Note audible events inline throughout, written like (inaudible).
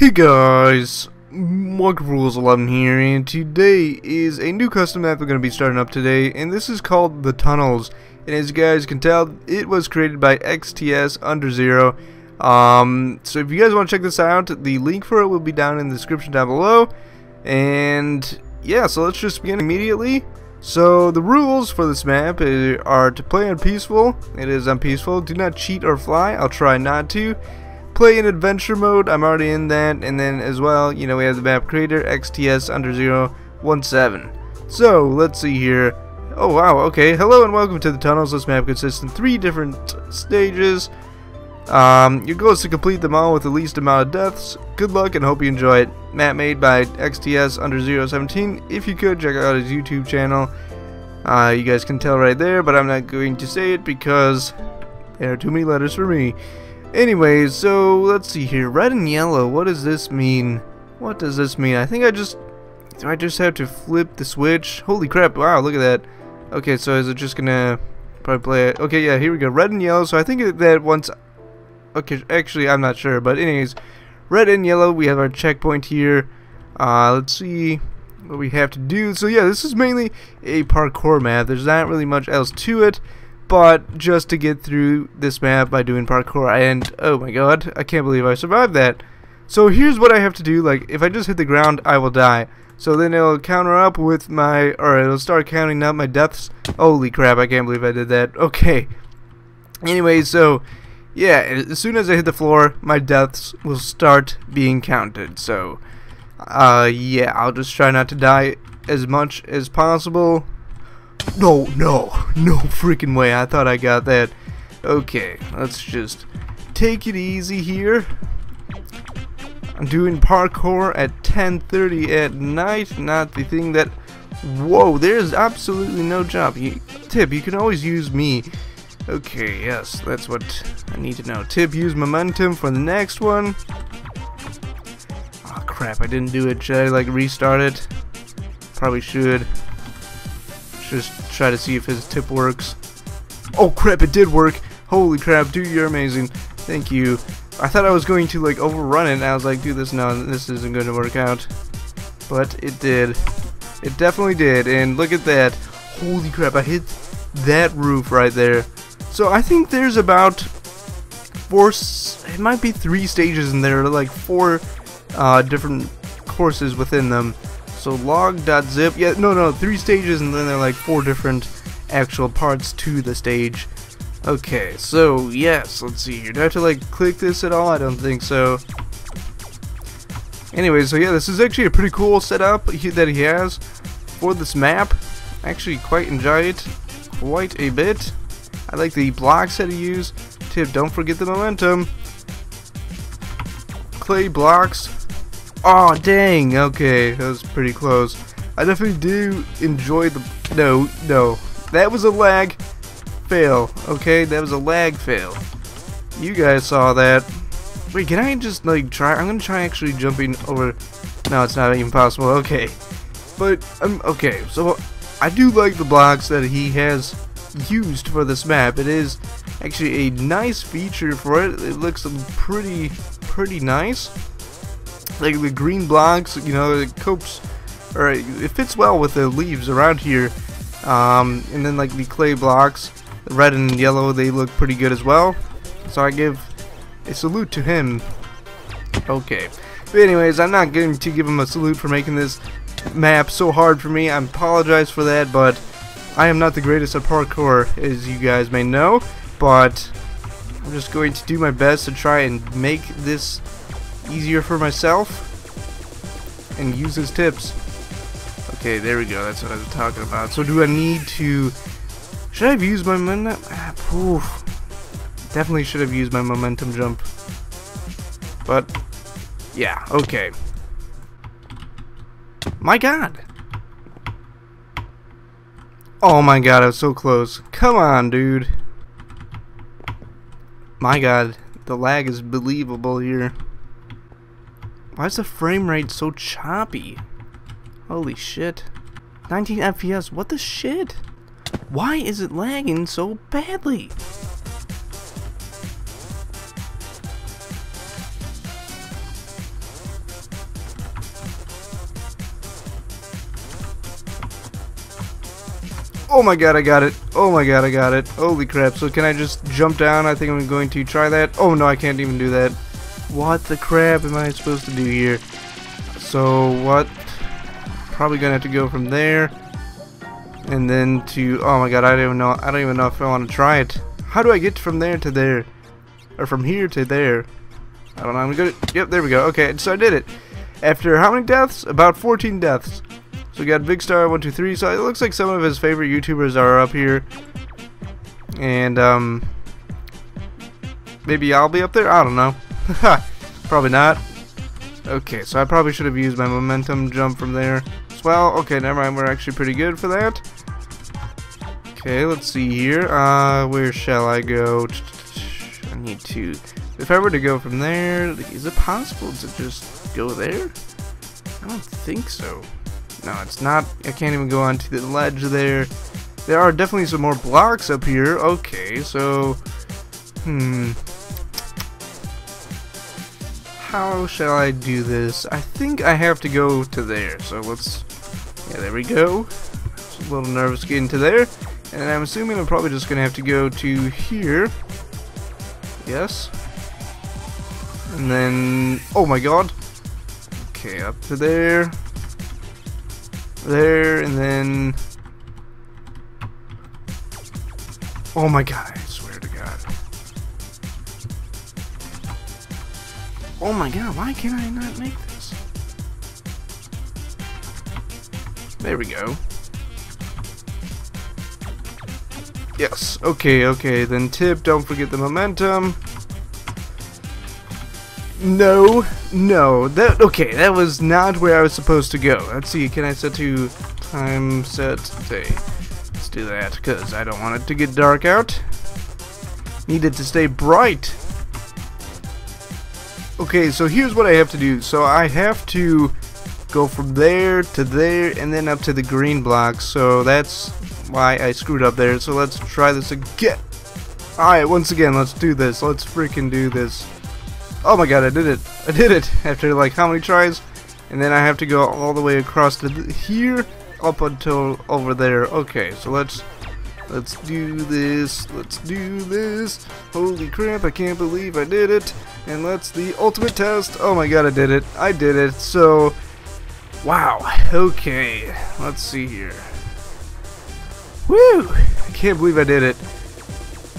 Hey guys, Mark Rules 11 here, and today is a new custom map we're going to be starting up today, and this is called The Tunnels. And as you guys can tell, it was created by XTS Under Zero. Um, so if you guys want to check this out, the link for it will be down in the description down below. And yeah, so let's just begin immediately. So the rules for this map are to play on peaceful. It is on peaceful. Do not cheat or fly. I'll try not to play in adventure mode. I'm already in that. And then as well, you know, we have the map creator, XTS under 017. So, let's see here. Oh, wow, okay. Hello and welcome to the tunnels. This map consists in three different stages. Um, your goal is to complete them all with the least amount of deaths. Good luck and hope you enjoy it. Map made by XTS under 017. If you could, check out his YouTube channel. Uh, you guys can tell right there, but I'm not going to say it because there are too many letters for me. Anyways, so let's see here. Red and yellow, what does this mean? What does this mean? I think I just... Do I just have to flip the switch? Holy crap, wow, look at that. Okay, so is it just gonna probably play it? Okay, yeah, here we go. Red and yellow, so I think that once... Okay, actually, I'm not sure, but anyways, red and yellow, we have our checkpoint here. Uh, let's see what we have to do. So yeah, this is mainly a parkour map. There's not really much else to it but just to get through this map by doing parkour and oh my god I can't believe I survived that. So here's what I have to do like if I just hit the ground I will die. So then it'll counter up with my or it'll start counting up my deaths. Holy crap I can't believe I did that. (laughs) Okay. Anyway so yeah as soon as I hit the floor my deaths will start being counted. So uh yeah I'll just try not to die as much as possible no, no, no freaking way. I thought I got that. Okay, let's just take it easy here. I'm doing parkour at 10.30 at night, not the thing that... Whoa, there's absolutely no jump. You, tip, you can always use me. Okay, yes, that's what I need to know. Tip, use momentum for the next one. Oh crap, I didn't do it. Should I like restart it? Probably should. Just try to see if his tip works. Oh crap, it did work. Holy crap, dude, you're amazing. Thank you. I thought I was going to like overrun it and I was like, dude, this no, this isn't going to work out. But it did. It definitely did. And look at that. Holy crap, I hit that roof right there. So I think there's about four, it might be three stages in there, like four uh, different courses within them. So log.zip, yeah, no, no, three stages and then there are like four different actual parts to the stage. Okay, so yes, let's see here. Do I have to like click this at all? I don't think so. Anyway, so yeah, this is actually a pretty cool setup that he has for this map. I actually quite enjoy it quite a bit. I like the blocks that he used. Tip, don't forget the momentum. Clay blocks, Oh, dang. Okay, that was pretty close. I definitely do enjoy the... No, no. That was a lag fail, okay? That was a lag fail. You guys saw that. Wait, can I just, like, try? I'm gonna try actually jumping over... No, it's not even possible. Okay. But, um, okay, so I do like the blocks that he has used for this map. It is actually a nice feature for it. It looks pretty, pretty nice like the green blocks, you know, it copes, or it fits well with the leaves around here. Um, and then like the clay blocks, the red and yellow, they look pretty good as well. So I give a salute to him. Okay. But anyways, I'm not going to give him a salute for making this map so hard for me. I apologize for that, but I am not the greatest at parkour, as you guys may know. But I'm just going to do my best to try and make this easier for myself and use his tips. Okay, there we go. That's what I was talking about. So do I need to... Should I have used my momentum? Ah, Definitely should have used my momentum jump. But, yeah, okay. My god! Oh my god, I was so close. Come on, dude. My god, the lag is believable here. Why is the frame rate so choppy? Holy shit. 19 FPS, what the shit? Why is it lagging so badly? Oh my god, I got it. Oh my god, I got it. Holy crap. So can I just jump down? I think I'm going to try that. Oh no, I can't even do that. What the crap am I supposed to do here? So what? Probably gonna have to go from there. And then to oh my god, I don't even know I don't even know if I want to try it. How do I get from there to there? Or from here to there? I don't know, I'm gonna Yep, there we go. Okay, so I did it. After how many deaths? About 14 deaths. So we got Big Star 123. So it looks like some of his favorite YouTubers are up here. And um maybe I'll be up there? I don't know. (laughs) probably not. Okay, so I probably should have used my momentum jump from there as well. Okay, never mind. We're actually pretty good for that. Okay, let's see here. Uh, where shall I go? I need to... If I were to go from there, is it possible to just go there? I don't think so. No, it's not. I can't even go onto the ledge there. There are definitely some more blocks up here. Okay, so... Hmm. How shall I do this? I think I have to go to there. So let's... Yeah, there we go. Just a little nervous getting to there. And I'm assuming I'm probably just going to have to go to here. Yes. And then... Oh my god. Okay, up to there there, and then... Oh my god, I swear Oh my god, why can I not make this? There we go. Yes, okay, okay, then tip, don't forget the momentum. No, no, that, okay, that was not where I was supposed to go. Let's see, can I set to time set day? Let's do that, because I don't want it to get dark out. Need it to stay bright. Okay, so here's what I have to do. So I have to go from there to there and then up to the green block. So that's why I screwed up there. So let's try this again. Alright, once again, let's do this. Let's freaking do this. Oh my god, I did it. I did it (laughs) after like how many tries? And then I have to go all the way across to here up until over there. Okay, so let's let's do this. Let's do this. Holy crap, I can't believe I did it. And let's the ultimate test. Oh my god, I did it. I did it. So wow. Okay. Let's see here. Woo! I can't believe I did it.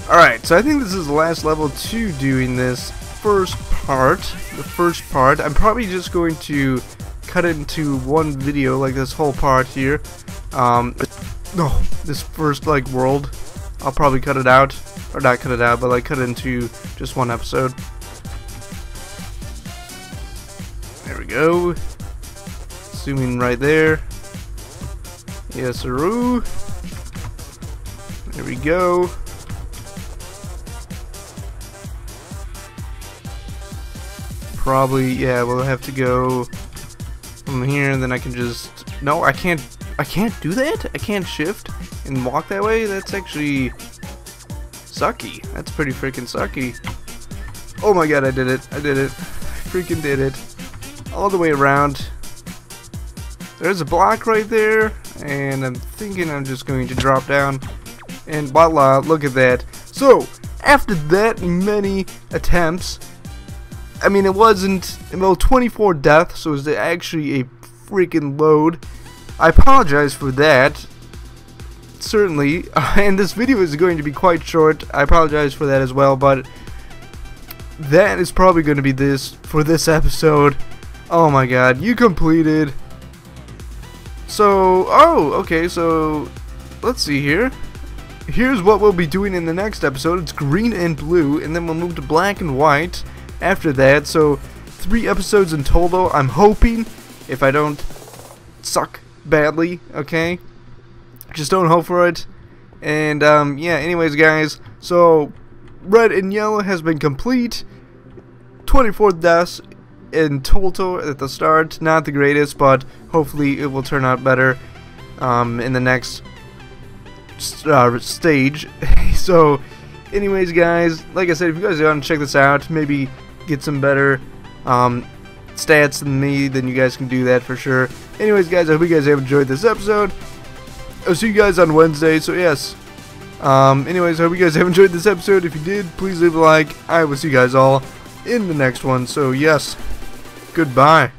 Alright, so I think this is the last level to doing this first part, the first part, I'm probably just going to cut it into one video, like this whole part here. Um, no, this first like world, I'll probably cut it out, or not cut it out, but like cut it into just one episode. There we go. Zooming right there. Yes, sir. There we go. probably, yeah, we'll have to go from here, and then I can just, no, I can't, I can't do that? I can't shift and walk that way? That's actually sucky. That's pretty freaking sucky. Oh my god, I did it. I did it. I freaking did it. All the way around. There's a block right there, and I'm thinking I'm just going to drop down. And voila, look at that. So, after that many attempts, I mean, it wasn't, well, 24 deaths, so it was actually a freaking load. I apologize for that, certainly, (laughs) and this video is going to be quite short. I apologize for that as well, but that is probably going to be this for this episode. Oh my god, you completed. So, oh, okay, so let's see here. Here's what we'll be doing in the next episode. It's green and blue, and then we'll move to black and white after that. So three episodes in total. I'm hoping if I don't suck badly, okay? Just don't hope for it. And um, yeah, anyways, guys. So red and yellow has been complete. 24 deaths in total at the start. Not the greatest, but hopefully it will turn out better um, in the next uh, stage. (laughs) so, anyways, guys, like I said, if you guys want to check this out, maybe get some better um, stats than me, then you guys can do that for sure. Anyways, guys, I hope you guys have enjoyed this episode. I'll see you guys on Wednesday. So yes. Um, anyways, I hope you guys have enjoyed this episode. If you did, please leave a like. I will see you guys all in the next one. So yes, goodbye.